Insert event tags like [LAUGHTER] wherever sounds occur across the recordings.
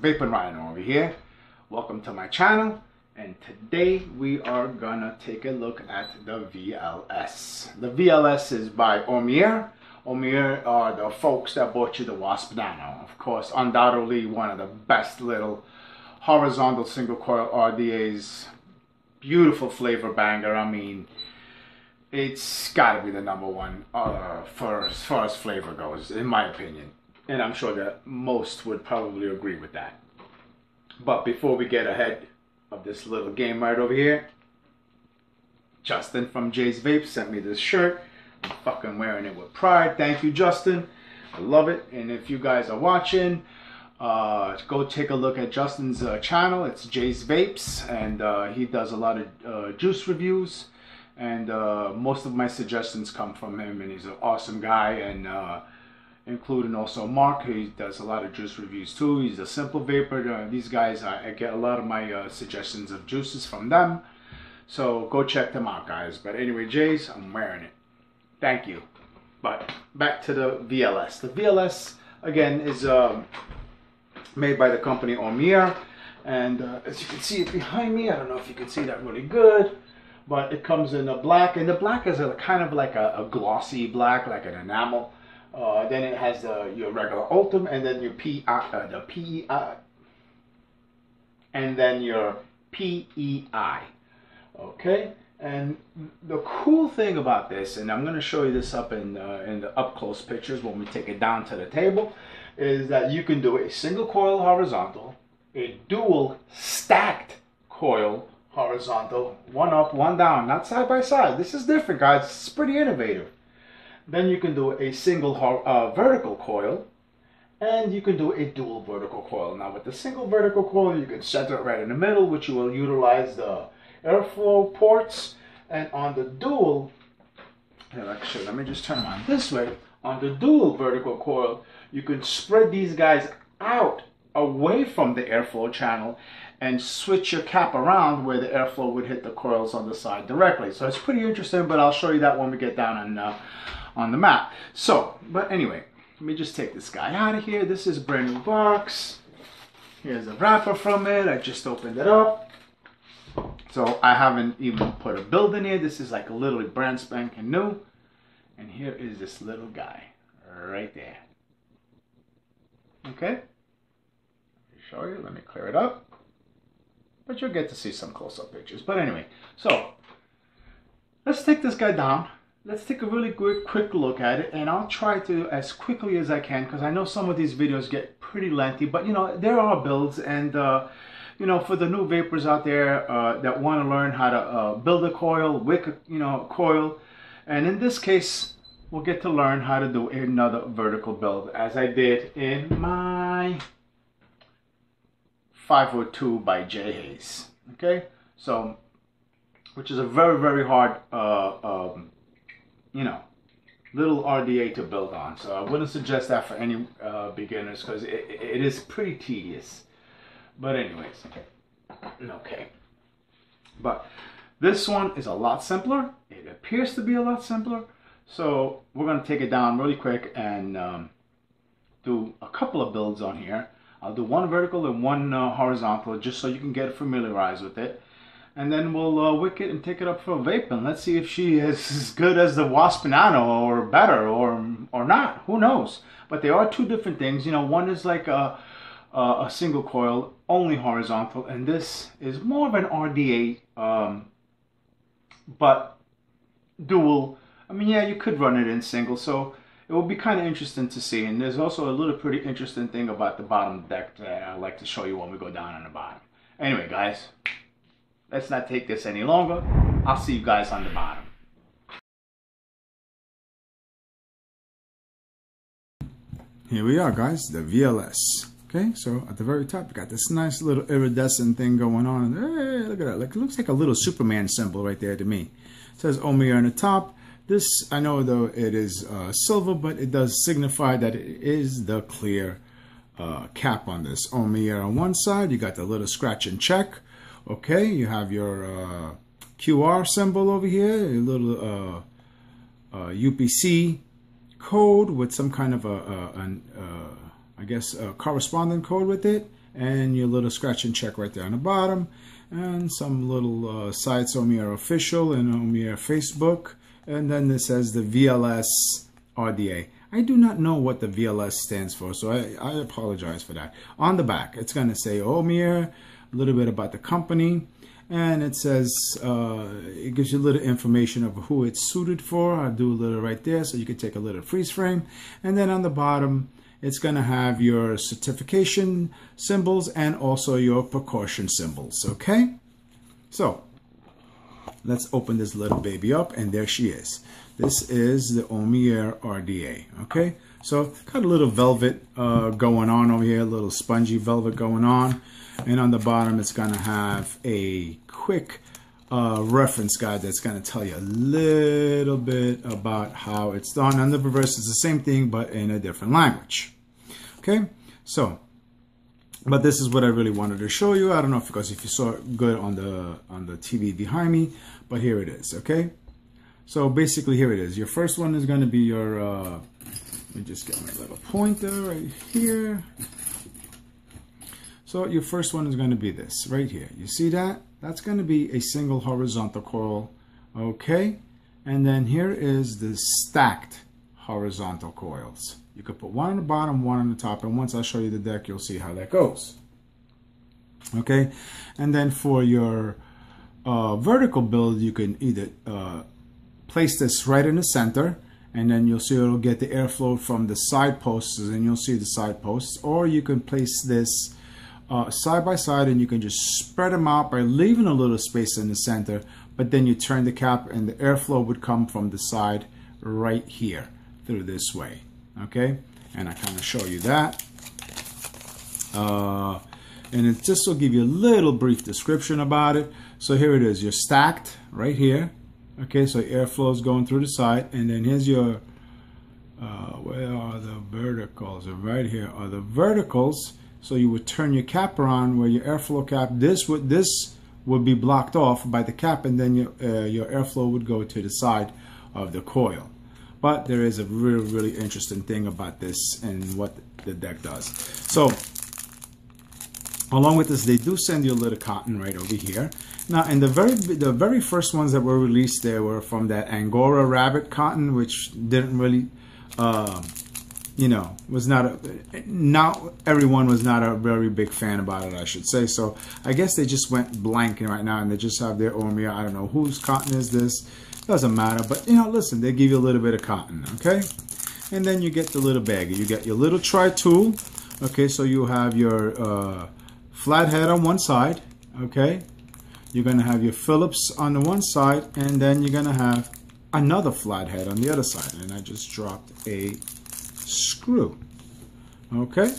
Vaping Rhino over here. Welcome to my channel. And today we are gonna take a look at the VLS. The VLS is by Oumier. Oumier are the folks that bought you the Wasp Nano. Of course, undoubtedly one of the best little horizontal single coil RDAs. Beautiful flavor banger. I mean, it's gotta be the number one uh, for as far as flavor goes, in my opinion. And I'm sure that most would probably agree with that. But before we get ahead of this little game right over here, Justin from Jay's Vape sent me this shirt. I'm fucking wearing it with pride. Thank you, Justin. I love it. And if you guys are watching, uh, go take a look at Justin's uh, channel. It's Jay's Vapes, and uh, he does a lot of uh, juice reviews. And uh, most of my suggestions come from him, and he's an awesome guy. And uh, including also Mark. He does a lot of juice reviews too. He's a simple vapor. Uh, these guys, I, I, get a lot of my uh, suggestions of juices from them. So go check them out, guys. But anyway, Jays, I'm wearing it. Thank you. But back to the VLS. The VLS, again, is um, made by the company Oumier. And uh, as you can see it behind me, I don't know if you can see that really good, but it comes in a black. And the black is a kind of like a, a glossy black, like an enamel. Uh, then it has the your regular Ultem, and then your P uh, the PEI, and then your PEI. Okay, and the cool thing about this, and I'm going to show you this up in uh, in the up close pictures when we take it down to the table, is that you can do a single coil horizontal, a dual stacked coil horizontal, one up, one down, not side by side. This is different, guys. It's pretty innovative. Then you can do a single uh, vertical coil and you can do a dual vertical coil. Now with the single vertical coil, you can center it right in the middle, which you will utilize the airflow ports. And on the dual, actually, let me just turn them on this way. On the dual vertical coil, you can spread these guys out away from the airflow channel and switch your cap around where the airflow would hit the coils on the side directly. So it's pretty interesting, but I'll show you that when we get down and uh, on the map. So, but anyway, let me just take this guy out of here. This is a brand new box. Here's a wrapper from it. I just opened it up. So I haven't even put a build in here. This is like a literally brand spanking new. And here is this little guy right there. Okay. Let me show you. Let me clear it up. But you'll get to see some close-up pictures. But anyway, so let's take this guy down let's take a really quick, quick look at it and I'll try to as quickly as I can because I know some of these videos get pretty lengthy but you know there are builds and uh, you know for the new vapors out there uh, that want to learn how to uh, build a coil wick you know coil and in this case we'll get to learn how to do another vertical build as I did in my 502 by Jai Haze okay? So which is a very very hard uh, um, you know, little RDA to build on. So I wouldn't suggest that for any uh, beginners because it, it is pretty tedious. But anyways, okay. But this one is a lot simpler. It appears to be a lot simpler. So we're going to take it down really quick and um, do a couple of builds on here. I'll do one vertical and one uh, horizontal just so you can get familiarized with it and then we'll uh, wick it and take it up for a vape and let's see if she is as good as the Wasp Nano or better or or not. Who knows? But they are two different things. You know, one is like a, a, a single coil, only horizontal, and this is more of an RDA, um, but dual. I mean, yeah, you could run it in single, so it will be kind of interesting to see. And there's also a little pretty interesting thing about the bottom deck that I'd like to show you when we go down on the bottom. Anyway, guys, let's not take this any longer. I'll see you guys on the bottom. Here we are, guys, the VLS. Okay, so at the very top, you got this nice little iridescent thing going on. Hey, look at that. Like, it looks like a little Superman symbol right there to me. It says Oumier on the top. This, I know though it is uh, silver, but it does signify that it is the clear uh, cap on this. Oumier on one side, you got the little scratch and check Okay, you have your uh, QR symbol over here, a little uh, uh, UPC code with some kind of a, a I guess, a correspondent code with it. and your little scratch and check right there on the bottom and some little uh, sites Oumier official and Oumier Facebook and then this says the VLS RDA. I do not know what the VLS stands for, so I, I apologize for that. On the back, it's going to say Oumier, a little bit about the company, and it says uh, it gives you a little information of who it's suited for. I'll do a little right there so you can take a little freeze frame. And then on the bottom, it's going to have your certification symbols and also your precaution symbols. Okay, so let's open this little baby up, and there she is. This is the Oumier RDA. Okay, so got a little velvet uh, going on over here, a little spongy velvet going on. And on the bottom, it's going to have a quick uh, reference guide that's going to tell you a little bit about how it's done. And the reverse is the same thing, but in a different language. Okay, so, but this is what I really wanted to show you. I don't know if because if you saw it good on the on the TV behind me, but here it is. Okay, so basically here it is. Your first one is going to be your. Uh, let me just get my little pointer right here. So your first one is going to be this right here. You see that? That's going to be a single horizontal coil. Okay. And then here is the stacked horizontal coils. You could put one on the bottom, one on the top. And once I show you the deck, you'll see how that goes. Okay. And then for your uh, vertical build, you can either uh, place this right in the center and then you'll see it'll get the airflow from the side posts and you'll see the side posts or you can place this uh, side by side and you can just spread them out by leaving a little space in the center but then you turn the cap and the airflow would come from the side right here through this way okay? And I kind of show you that. Uh, and it just will give you a little brief description about it. So here it is you're stacked right here okay? So airflow is going through the side and then here's your uh, where are the verticals? Right here are the verticals so you would turn your cap around where your airflow cap, this would this would be blocked off by the cap and then your, uh, your airflow would go to the side of the coil. But there is a really, really interesting thing about this and what the deck does. So along with this, they do send you a little cotton right over here. Now, and the very the very first ones that were released there were from that Angora rabbit cotton, which didn't really uh, you know, was not a, not everyone was not a very big fan about it, I should say. So I guess they just went blank right now and they just have their Oumier. I don't know whose cotton is this. Doesn't matter. But, you know, listen, they give you a little bit of cotton, okay? And then you get the little bag. You get your little tri tool. Okay, so you have your uh, flat head on one side, okay? You're going to have your Phillips on the one side, and then you're going to have another flat head on the other side. And I just dropped a screw. Okay?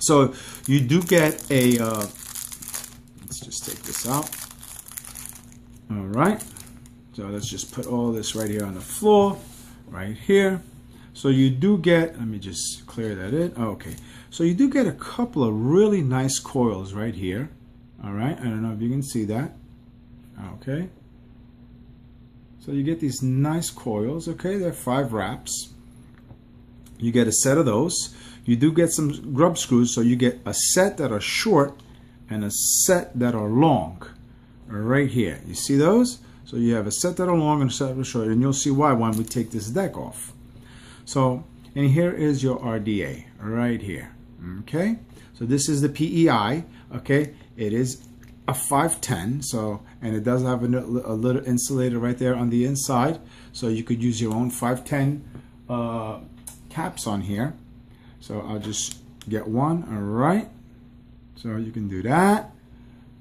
So you do get a, uh, let's just take this out. All right. So let's just put all this right here on the floor, right here. So you do get, let me just clear that in. Okay. So you do get a couple of really nice coils right here. All right. I don't know if you can see that. Okay. So you get these nice coils. Okay. They're five wraps. You get a set of those. You do get some grub screws, so you get a set that are short and a set that are long right here. You see those? So you have a set that are long and a set that are short, and you'll see why when we take this deck off. So, and here is your RDA right here. Okay, so this is the PEI. Okay, it is a 510. So, and it does have a, a little insulator right there on the inside. So you could use your own 510 uh, caps on here. So I'll just get one, all right. So you can do that.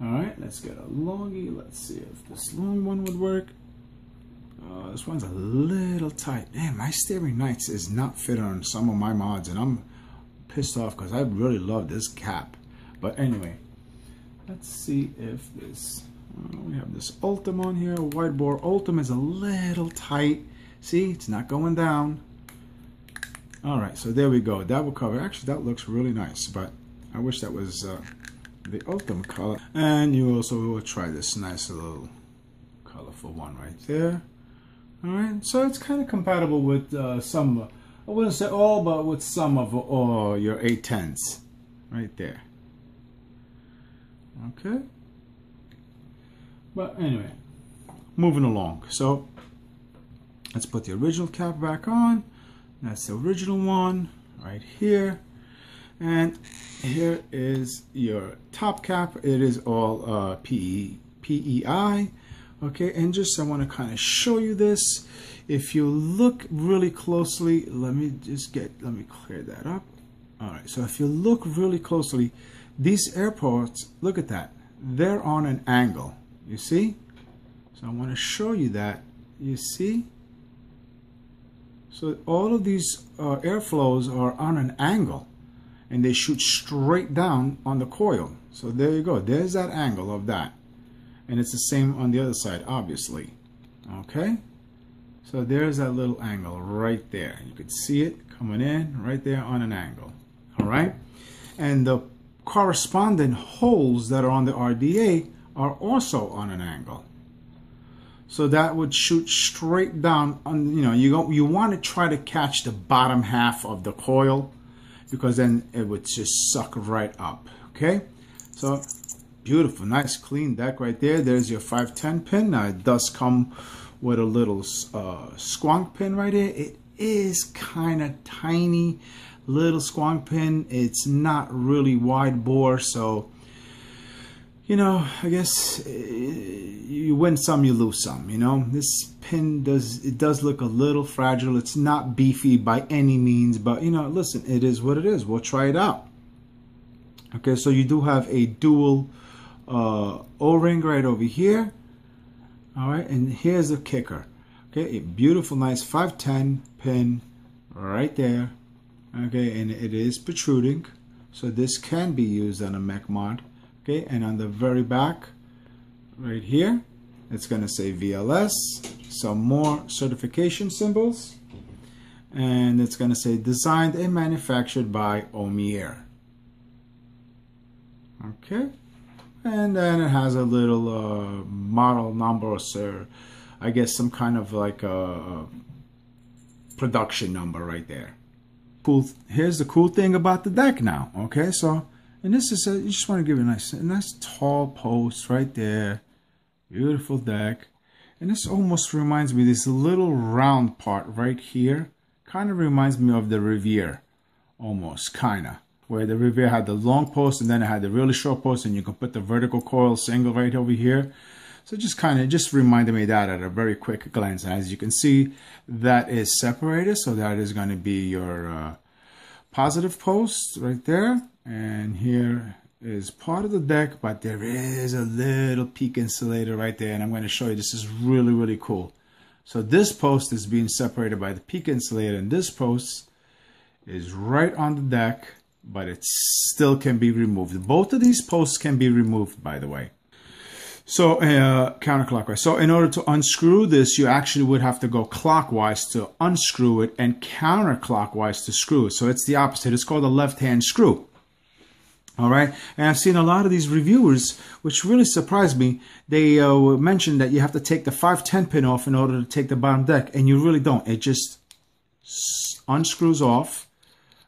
All right, let's get a longie. Let's see if this long one would work. Uh, this one's a little tight. Man, my Staring Knights is not fit on some of my mods, and I'm pissed off because I really love this cap. But anyway, let's see if this, uh, we have this Ultem on here. Wide bore Ultem is a little tight. See, it's not going down. All right, so there we go. That will cover. Actually, that looks really nice, but I wish that was uh, the ultimate color. And you also will try this nice little colorful one right there. All right, so it's kind of compatible with uh, some, I wouldn't say all, but with some of all your A10s right there. Okay. But anyway, moving along. So let's put the original cap back on. That's the original one right here. And here is your top cap. It is all uh, PE, PEI. Okay, and just I want to kind of show you this. If you look really closely, let me just get, let me clear that up. All right, so if you look really closely, these airports, look at that. They're on an angle, you see? So I want to show you that. You see? So all of these uh, airflows are on an angle and they shoot straight down on the coil. So there you go. There's that angle of that. And it's the same on the other side, obviously. Okay? So there's that little angle right there. You could see it coming in right there on an angle. All right? And the corresponding holes that are on the RDA are also on an angle. So that would shoot straight down on, you know, you go, you want to try to catch the bottom half of the coil because then it would just suck right up. Okay. So beautiful, nice clean deck right there. There's your 510 pin. Now it does come with a little uh, squonk pin right here. It is kind of tiny little squonk pin. It's not really wide bore. So you know, I guess eh, you win some, you lose some. You know, this pin does it does look a little fragile. It's not beefy by any means, but you know, listen, it is what it is. We'll try it out. Okay, so you do have a dual uh, O-ring right over here. All right, and here's the kicker. Okay, a beautiful, nice 510 pin right there. Okay, and it is protruding, so this can be used on a mech mod okay and on the very back right here it's going to say VLS some more certification symbols and it's going to say designed and manufactured by Oumier. Okay and then it has a little uh, model number or I guess some kind of like a production number right there. Cool here's the cool thing about the deck now okay so and this is a, you just want to give it a nice, a nice tall post right there. Beautiful deck. And this almost reminds me, this little round part right here, kind of reminds me of the Riviera, almost, kind of. Where the Riviera had the long post and then it had the really short post and you can put the vertical coil single right over here. So just kind of just reminded me that at a very quick glance. And As you can see, that is separated. So that is going to be your uh, positive post right there and here is part of the deck but there is a little PEEK insulator right there and I'm going to show you this is really really cool so this post is being separated by the PEEK insulator and this post is right on the deck but it still can be removed both of these posts can be removed by the way so uh, counterclockwise. So in order to unscrew this, you actually would have to go clockwise to unscrew it and counterclockwise to screw it. So it's the opposite. It's called a left-hand screw. All right. And I've seen a lot of these reviewers, which really surprised me. They uh, mentioned that you have to take the 510 pin off in order to take the bottom deck. And you really don't. It just unscrews off.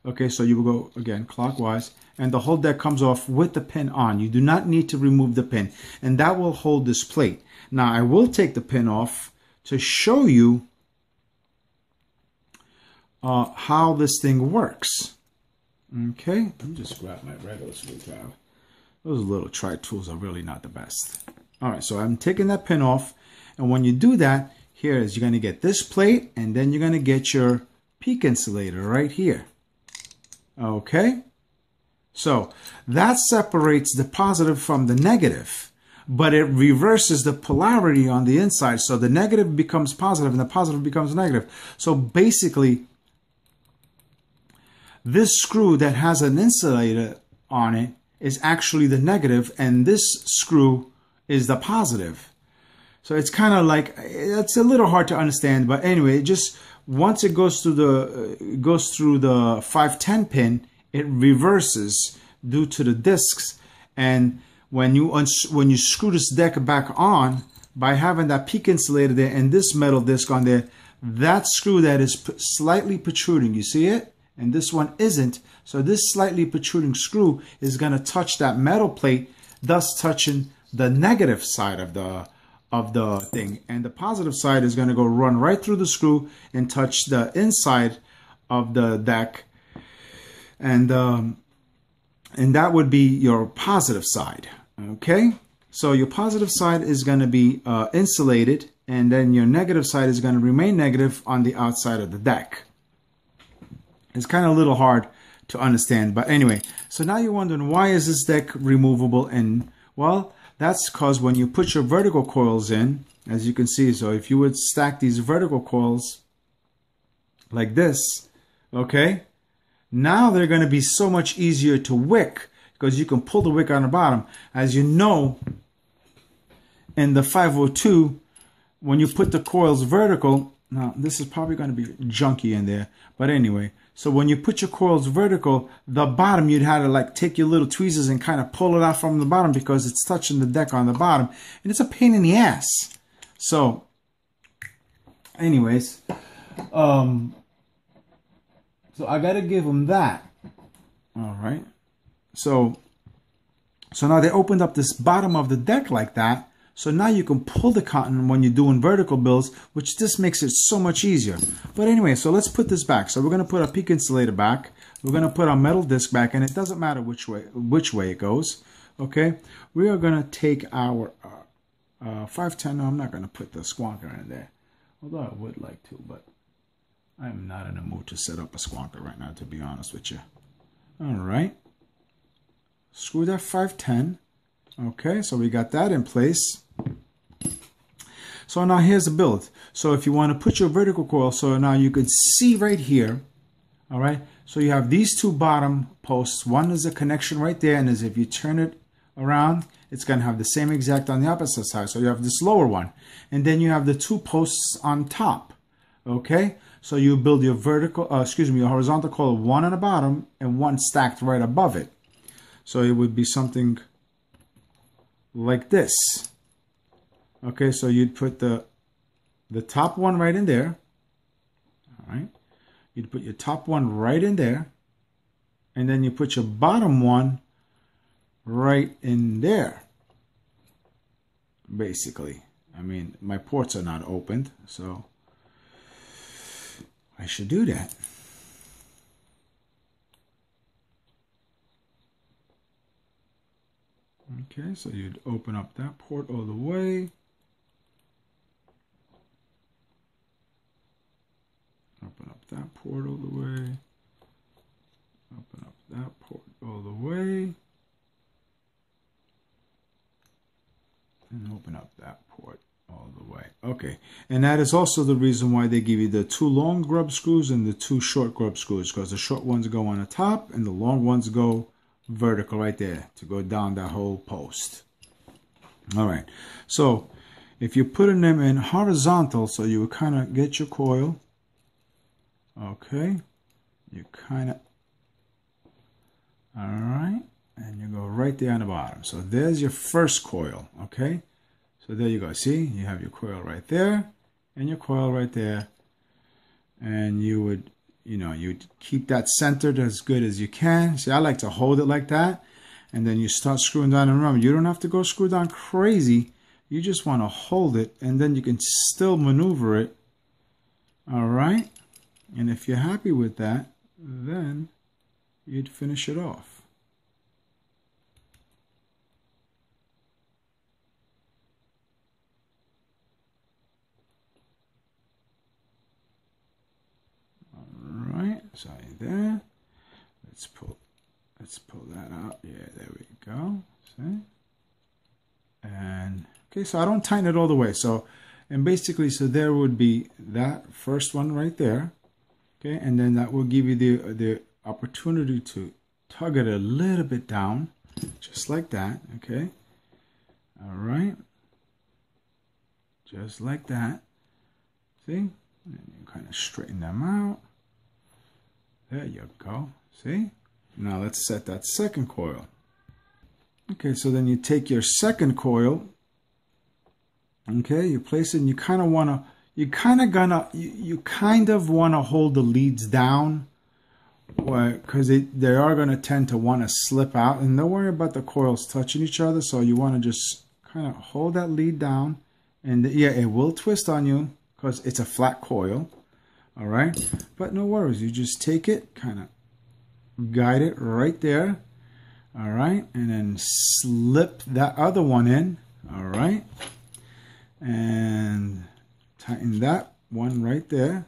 Okay. So you will go again clockwise and the whole deck comes off with the pin on. You do not need to remove the pin and that will hold this plate. Now I will take the pin off to show you uh, how this thing works. Okay, let me just grab my regular screw. Those little tri tools are really not the best. All right, so I'm taking that pin off. And when you do that, here is you're going to get this plate and then you're going to get your PEEK insulator right here. Okay, so that separates the positive from the negative, but it reverses the polarity on the inside. So the negative becomes positive and the positive becomes negative. So basically, this screw that has an insulator on it is actually the negative and this screw is the positive. So it's kind of like, it's a little hard to understand, but anyway, just once it goes through the, uh, goes through the 510 pin, it reverses due to the discs. And when you, when you screw this deck back on, by having that PEEK insulator there and this metal disc on there, that screw that is slightly protruding, you see it? And this one isn't. So this slightly protruding screw is going to touch that metal plate thus touching the negative side of the of the thing. And the positive side is going to go run right through the screw and touch the inside of the deck. And um, and that would be your positive side. Okay, so your positive side is going to be uh, insulated, and then your negative side is going to remain negative on the outside of the deck. It's kind of a little hard to understand, but anyway. So now you're wondering why is this deck removable? And well, that's because when you put your vertical coils in, as you can see, so if you would stack these vertical coils like this, okay, now they're going to be so much easier to wick because you can pull the wick on the bottom. As you know, in the 502, when you put the coils vertical, now this is probably going to be junky in there, but anyway, so when you put your coils vertical, the bottom you'd have to like take your little tweezers and kind of pull it out from the bottom because it's touching the deck on the bottom, and it's a pain in the ass. So, anyways, um, so I got to give them that. All right. So, so now they opened up this bottom of the deck like that. So now you can pull the cotton when you're doing vertical builds, which just makes it so much easier. But anyway, so let's put this back. So we're going to put our PEEK insulator back. We're going to put our metal disc back, and it doesn't matter which way which way it goes. Okay, we are going to take our uh, uh, 510. No, I'm not going to put the squonker in there, although I would like to, but I'm not in a mood to set up a squonker right now, to be honest with you. All right. Screw that 510. Okay, so we got that in place. So now here's the build. So if you want to put your vertical coil, so now you can see right here, all right? So you have these two bottom posts. One is a connection right there, and as if you turn it around, it's going to have the same exact on the opposite side. So you have this lower one. And then you have the two posts on top, okay? So you build your vertical, uh, excuse me, your horizontal coil, one on the bottom and one stacked right above it. So it would be something like this. Okay, so you'd put the the top one right in there. All right. You'd put your top one right in there. And then you put your bottom one right in there. Basically. I mean, my ports are not opened, so I should do that. Okay, so you'd open up that port all the way. Open up that port all the way. Open up that port all the way. And open up that port all the way. Okay, and that is also the reason why they give you the two long grub screws and the two short grub screws because the short ones go on the top and the long ones go vertical right there to go down that whole post. All right, so if you're putting them in horizontal, so you would kind of get your coil, okay, you kind of, all right, and you go right there on the bottom. So there's your first coil, okay? So there you go, see, you have your coil right there, and your coil right there, and you would you know, you keep that centered as good as you can. See, I like to hold it like that. And then you start screwing down. And remember, you don't have to go screw down crazy. You just want to hold it. And then you can still maneuver it. All right. And if you're happy with that, then you'd finish it off. side there. Let's pull let's pull that out. Yeah, there we go. See? And okay, so I don't tighten it all the way. So and basically so there would be that first one right there. Okay, and then that will give you the the opportunity to tug it a little bit down, just like that. Okay. All right. Just like that. See? And you kind of straighten them out. There you go. See? Now let's set that second coil. Okay, so then you take your second coil. Okay, you place it and you kind of want to, you kind of gonna, you, you kind of want to hold the leads down because they, are going to tend to want to slip out and don't worry about the coils touching each other so you want to just kind of hold that lead down and yeah it will twist on you because it's a flat coil all right but no worries you just take it kind of guide it right there all right and then slip that other one in all right and tighten that one right there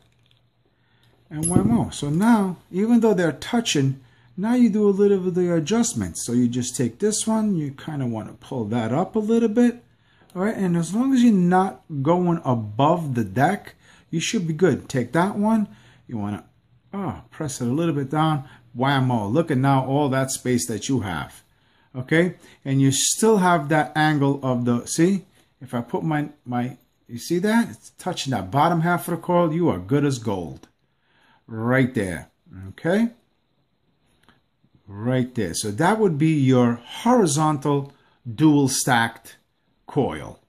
and one more. So now, even though they're touching, now you do a little bit of the adjustment. So you just take this one, you kind of want to pull that up a little bit. All right, and as long as you're not going above the deck, you should be good. Take that one, you want to oh, ah, press it a little bit down, whammo. Oh, look at now all that space that you have. Okay, and you still have that angle of the, see, if I put my, my you see that? It's touching that bottom half of the coil, you are good as gold right there. Okay? Right there. So that would be your horizontal dual stacked coil.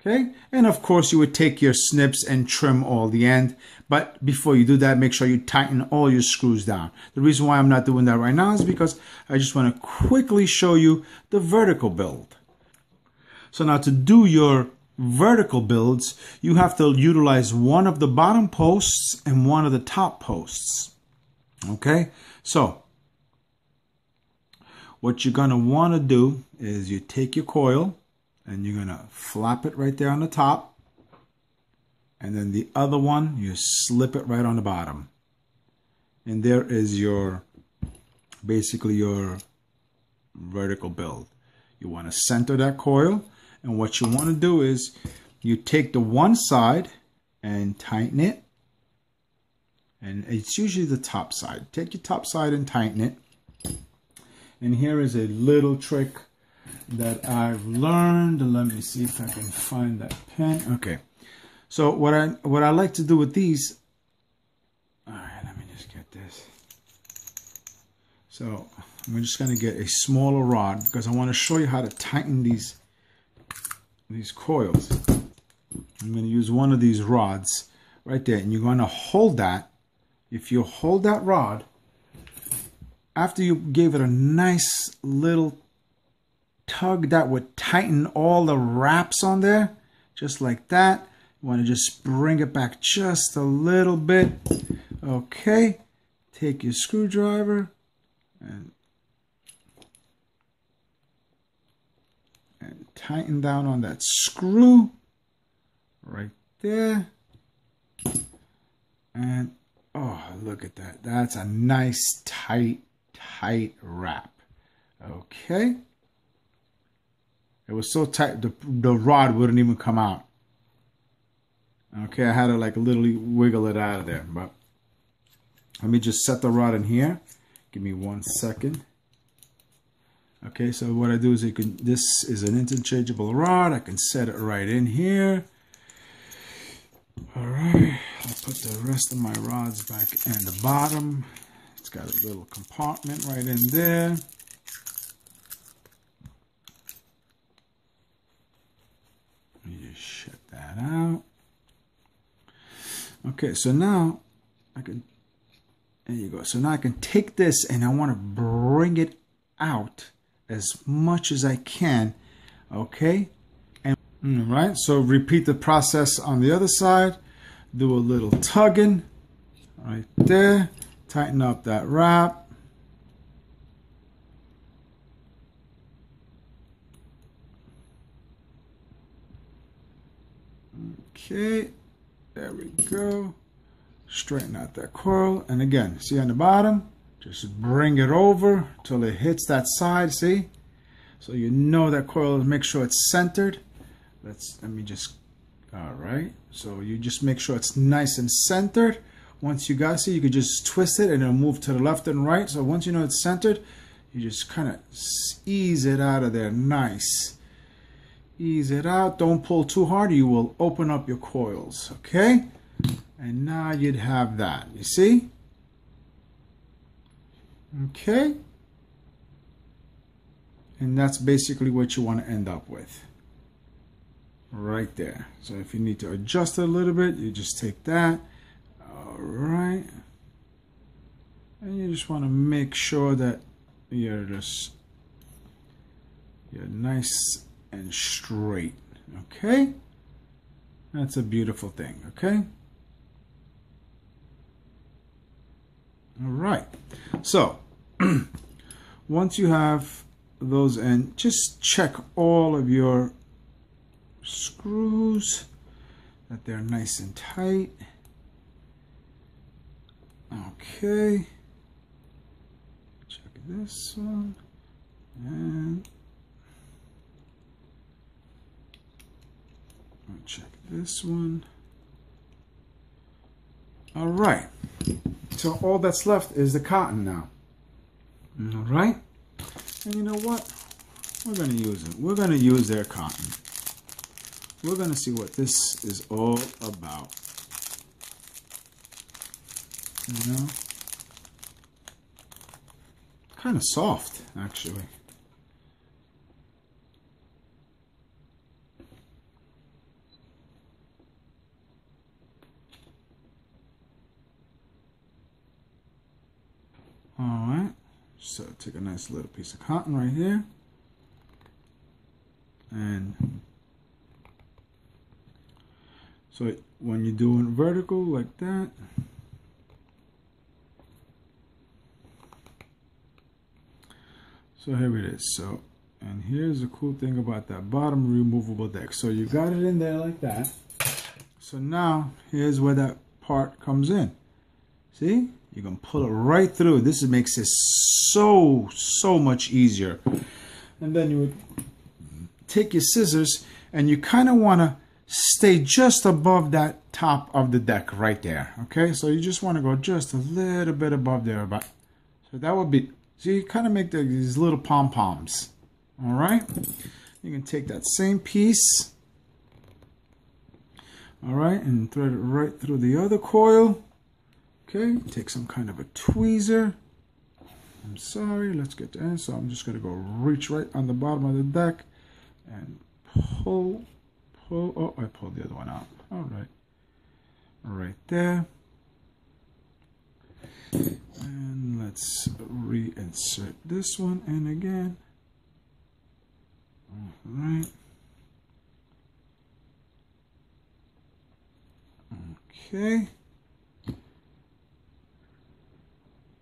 Okay? And of course, you would take your snips and trim all the end. But before you do that, make sure you tighten all your screws down. The reason why I'm not doing that right now is because I just want to quickly show you the vertical build. So now to do your vertical builds, you have to utilize one of the bottom posts and one of the top posts. Okay, so what you're going to want to do is you take your coil and you're going to flap it right there on the top. And then the other one, you slip it right on the bottom. And there is your, basically your vertical build. You want to center that coil and what you want to do is you take the one side and tighten it. And it's usually the top side. Take your top side and tighten it. And here is a little trick that I've learned. Let me see if I can find that pen. Okay. So what I what I like to do with these, all right, let me just get this. So I'm just going to get a smaller rod because I want to show you how to tighten these these coils. I'm going to use one of these rods right there. And you're going to hold that. If you hold that rod, after you gave it a nice little tug that would tighten all the wraps on there, just like that. You want to just bring it back just a little bit. Okay. Take your screwdriver and tighten down on that screw right there. And oh, look at that. That's a nice tight, tight wrap. Okay. It was so tight, the, the rod wouldn't even come out. Okay, I had to like literally wiggle it out of there. But let me just set the rod in here. Give me one second. Okay, so what I do is you can, this is an interchangeable rod. I can set it right in here. All right, I'll put the rest of my rods back in the bottom. It's got a little compartment right in there. Let me just shut that out. Okay, so now I can, there you go. So now I can take this and I want to bring it out as much as I can. Okay? And mm, right, so repeat the process on the other side. Do a little tugging right there. Tighten up that wrap. Okay, there we go. Straighten out that coil. And again, see on the bottom, just bring it over till it hits that side, see? So you know that coil, make sure it's centered. Let's, let me just, all right. So you just make sure it's nice and centered. Once you got it, you could just twist it and it'll move to the left and right. So once you know it's centered, you just kind of ease it out of there. Nice. Ease it out. Don't pull too hard. You will open up your coils. Okay? And now you'd have that. You see? Okay? And that's basically what you want to end up with. Right there. So if you need to adjust it a little bit, you just take that. All right. and you just want to make sure that you're just you're nice and straight okay that's a beautiful thing okay all right. So [CLEARS THROAT] once you have those in just check all of your screws that they're nice and tight. Okay. Check this one and check this one. All right so all that's left is the cotton now. All right? And you know what? We're going to use it. We're going to use their cotton. We're going to see what this is all about. You know? Kind of soft actually all right so take a nice little piece of cotton right here and so when you're doing vertical like that So here it is. So, and here's the cool thing about that bottom removable deck. So you got it in there like that. So now here's where that part comes in. See? You can pull it right through. This makes it so, so much easier. And then you would take your scissors and you kind of want to stay just above that top of the deck right there. Okay, so you just want to go just a little bit above there. About, so that would be so you kind of make the, these little pom-poms. All right. You can take that same piece. All right. And thread it right through the other coil. Okay. Take some kind of a tweezer. I'm sorry. Let's get end. So I'm just going to go reach right on the bottom of the deck and pull, pull. Oh, I pulled the other one out. All right. Right there. And let's reinsert this one and again. All right. Okay.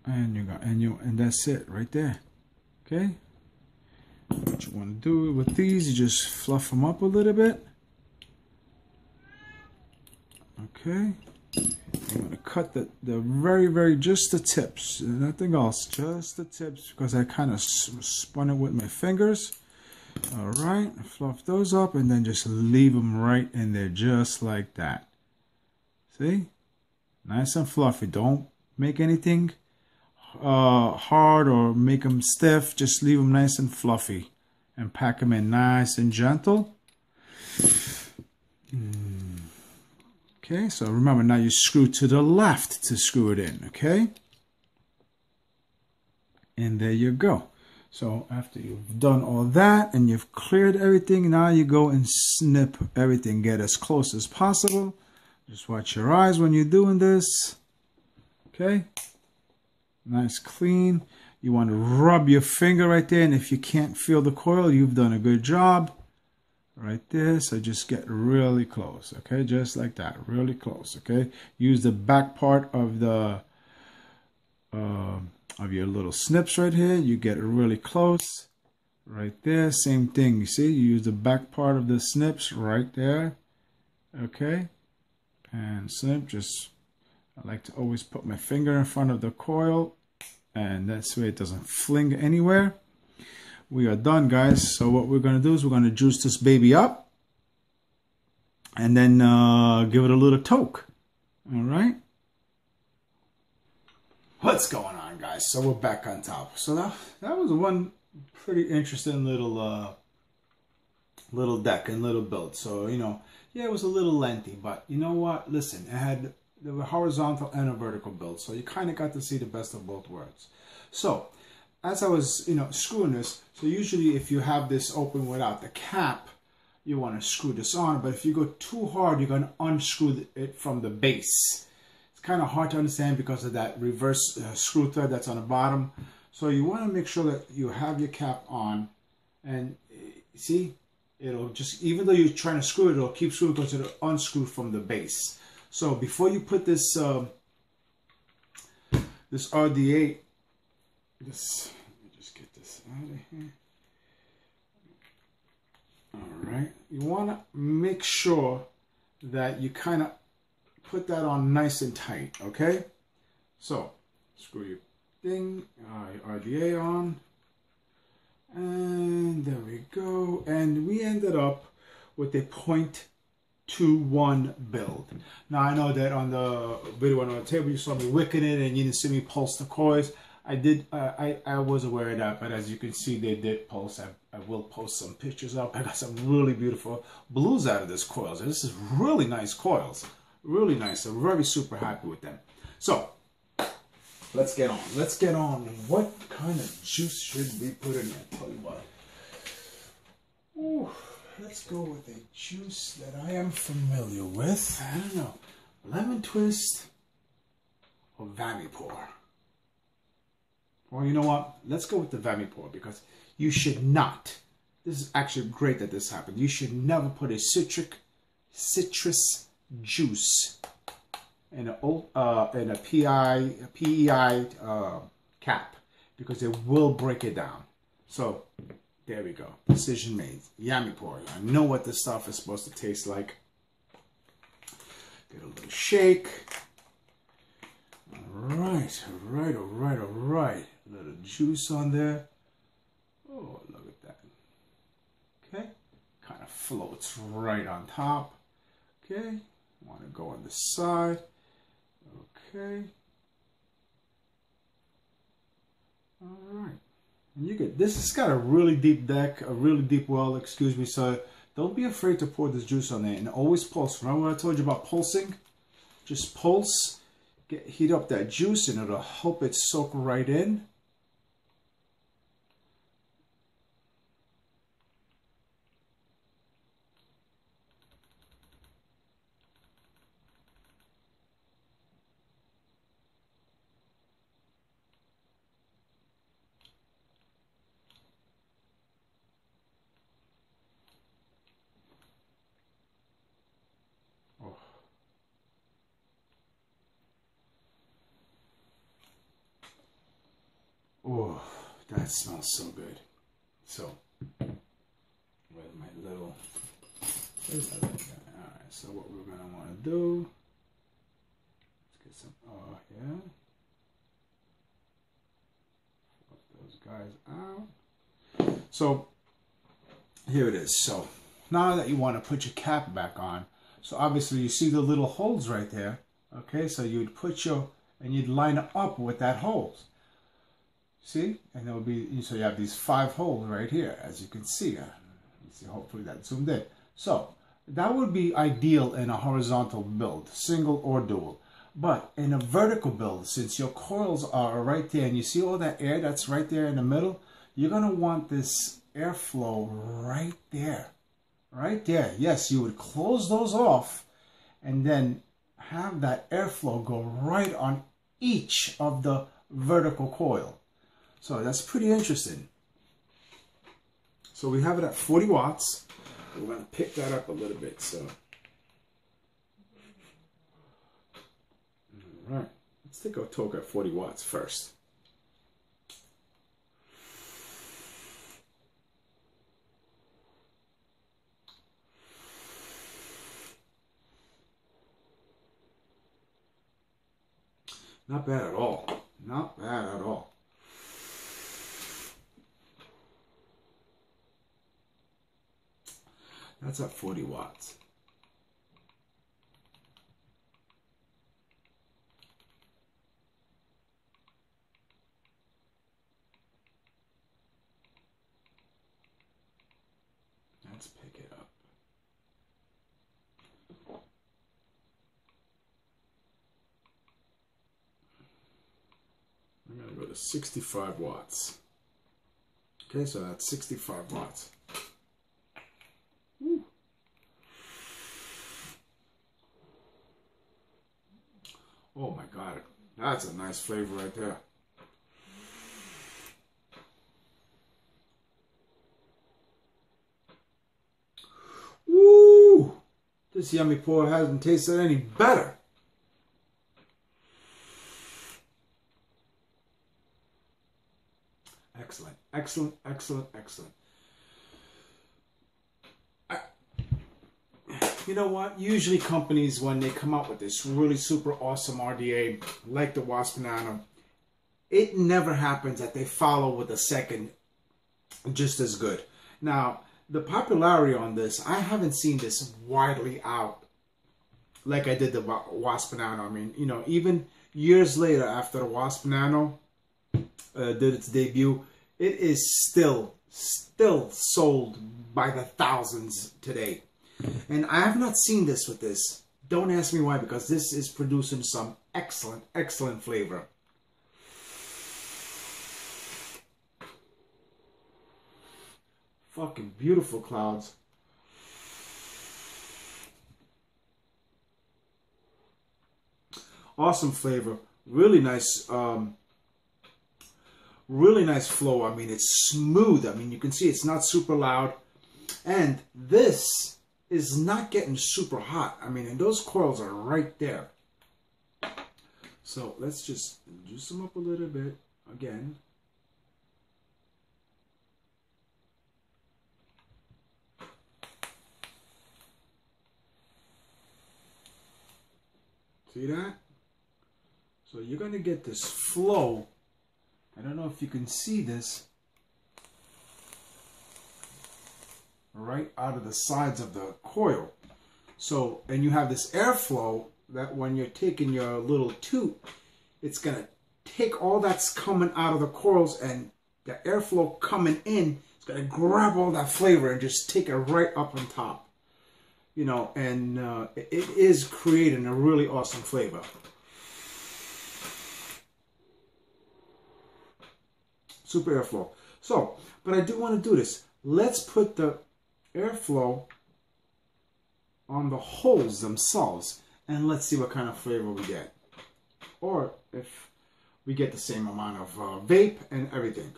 And you got and you and that's it right there. Okay. What you want to do with these, you just fluff them up a little bit. Okay. I'm going to cut the, the very, very, just the tips, nothing else, just the tips because I kind of spun it with my fingers. All right, fluff those up and then just leave them right in there just like that. See? Nice and fluffy. Don't make anything uh, hard or make them stiff. Just leave them nice and fluffy and pack them in nice and gentle. Mm. Okay, so remember now you screw to the left to screw it in, okay? And there you go. So after you've done all that and you've cleared everything, now you go and snip everything, get as close as possible. Just watch your eyes when you're doing this. Okay, nice clean. You want to rub your finger right there, and if you can't feel the coil, you've done a good job. Right there so just get really close okay? Just like that really close okay? Use the back part of the uh, of your little snips right here. You get really close right there same thing you see? You use the back part of the snips right there okay? And snip just I like to always put my finger in front of the coil and that's way it doesn't fling anywhere. We are done guys. So what we're to do is we're to juice this baby up and then uh, give it a little toke. All right? What's going on guys? So we're back on top. So that, that was one pretty interesting little uh, little deck and little build. So you know yeah it was a little lengthy but you know what? Listen it had the horizontal and a vertical build so you kind of got to see the best of both worlds so as I was, you know, screwing this, so usually if you have this open without the cap, you want to screw this on, but if you go too hard, you're going to unscrew it from the base. It's kind of hard to understand because of that reverse uh, screw thread that's on the bottom. So you want to make sure that you have your cap on and uh, see, it'll just, even though you're trying to screw it, it'll keep screwing because it'll unscrew from the base. So before you put this, um, this RDA, this, let me just get this out of here. All right, you want to make sure that you kind of put that on nice and tight, okay? So, screw your thing, uh, RDA on, and there we go. And we ended up with a 0.21 build. Now, I know that on the video on the table, you saw me wicking it and you didn't see me pulse the coils. I did, uh, I, I was aware of that, but as you can see, they did pulse. I, I will post some pictures up. I got some really beautiful blues out of this coils. This is really nice coils. Really nice. I'm very super happy with them. So, let's get on. Let's get on. What kind of juice should we put in there? Tell you what. Ooh, let's go with a juice that I am familiar with. I don't know. Lemon twist or Vamipor. Well, you know what? Let's go with the Vamipor because you should not. This is actually great that this happened. You should never put a citric, citrus juice in a uh, in a PI a PEI uh, cap because it will break it down. So there we go. Decision made. Yamipor. I know what this stuff is supposed to taste like. Get a little shake. All right, all right, all right, all right. A little juice on there. Oh, look at that. Okay, kind of floats right on top. Okay, want to go on the side. Okay. All right. And you get this has got a really deep deck, a really deep well, excuse me. So don't be afraid to pour this juice on there and always pulse. Remember what I told you about pulsing? Just pulse, get heat up that juice and it'll help it soak right in. Oh, that smells so good. So, where's my little, where's that? Alright, so what we're want to do, let's get some, oh, yeah. those guys out. So, here it is. So, now that you want to put your cap back on, so obviously you see the little holes right there. Okay, so you'd put your, and you'd line up with that holes. See? And it'll be, so you have these five holes right here, as you can see. Uh, see hopefully that zoomed in. So, that would be ideal in a horizontal build, single or dual. But in a vertical build, since your coils are right there, and you see all that air that's right there in the middle, you're going to want this airflow right there. Right there. Yes, you would close those off and then have that airflow go right on each of the vertical coil. So that's pretty interesting. So we have it at 40 watts. We're going to pick that up a little bit. So, all right, let's take our torque at 40 watts first. Not bad at all. Not bad at all. That's at 40 watts. Let's pick it up. I'm going to go to 65 watts. Okay, so that's 65 watts. Oh my God, that's a nice flavor right there. Woo! This yummy pour hasn't tasted any better. Excellent, excellent, excellent, excellent. I, you know what? Usually companies, when they come out with this really super awesome RDA, like the Wasp Nano, it never happens that they follow with a second just as good. Now, the popularity on this, I haven't seen this widely out like I did the Wasp Nano. I mean, you know, even years later after the Wasp Nano uh, did its debut, it is still, still sold by the thousands today. And I have not seen this with this. Don't ask me why, because this is producing some excellent, excellent flavor. Fucking beautiful clouds. Awesome flavor. Really nice um, really nice flow. I mean, it's smooth. I mean, you can see it's not super loud. And this is not getting super hot. I mean, and those coils are right there. So let's just juice them up a little bit again. See that? So you're going to get this flow I don't know if you can see this right out of the sides of the coil. So, and you have this airflow that when you're taking your little tube, it's going to take all that's coming out of the coils and the airflow coming in, it's going to grab all that flavor and just take it right up on top. You know, and uh, it is creating a really awesome flavor. super airflow. So, but I do want to do this. Let's put the airflow on the holes themselves and let's see what kind of flavor we get. Or if we get the same amount of uh, vape and everything.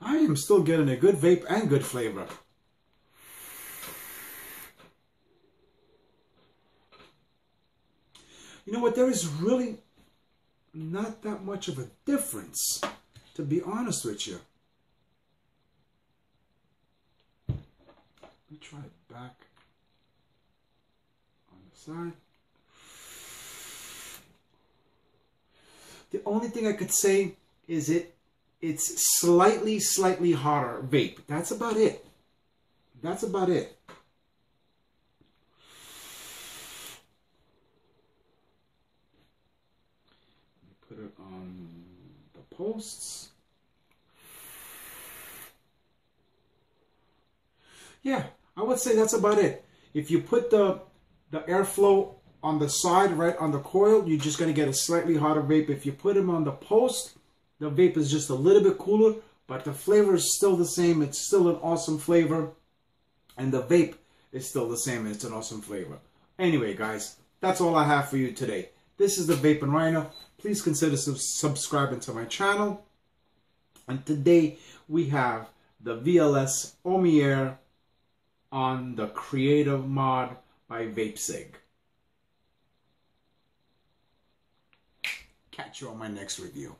I am still getting a good vape and good flavor. You know what? There is really not that much of a difference, to be honest with you. Let me try it back on the side. The only thing I could say is it it's slightly, slightly hotter vape. That's about it. That's about it. Posts. Yeah, I would say that's about it. If you put the, the airflow on the side, right on the coil, you're just going to get a slightly hotter vape. If you put them on the post, the vape is just a little bit cooler, but the flavor is still the same. It's still an awesome flavor. And the vape is still the same. It's an awesome flavor. Anyway, guys, that's all I have for you today. This is the Vaping Rhino please consider sub subscribing to my channel. And today we have the VLS Oumier on the Creative Mod by VapeSig. Catch you on my next review.